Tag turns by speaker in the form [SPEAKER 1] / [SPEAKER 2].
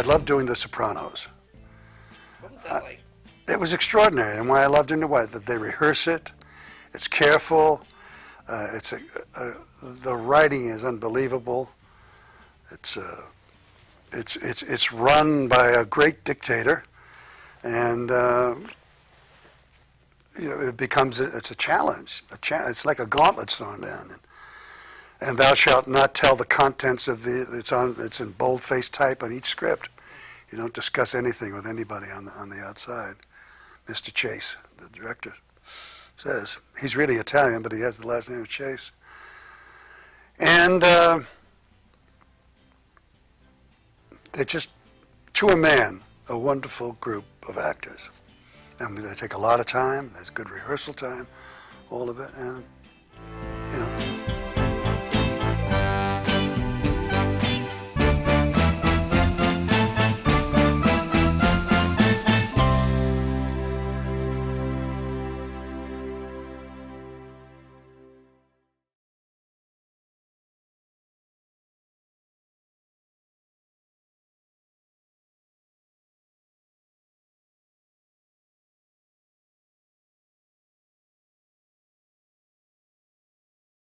[SPEAKER 1] I loved doing The Sopranos.
[SPEAKER 2] What was that like?
[SPEAKER 1] It was extraordinary, and why I loved it in the way that they rehearse it. It's careful. Uh, it's a, a, the writing is unbelievable. It's uh, it's it's it's run by a great dictator, and uh, you know, it becomes a, it's a challenge. A cha- it's like a gauntlet thrown down. And, and thou shalt not tell the contents of the. It's on. It's in bold-face type on each script. You don't discuss anything with anybody on the on the outside. Mr. Chase, the director, says he's really Italian, but he has the last name of Chase. And uh, they're just, to a man, a wonderful group of actors. And they take a lot of time. There's good rehearsal time, all of it, and you know.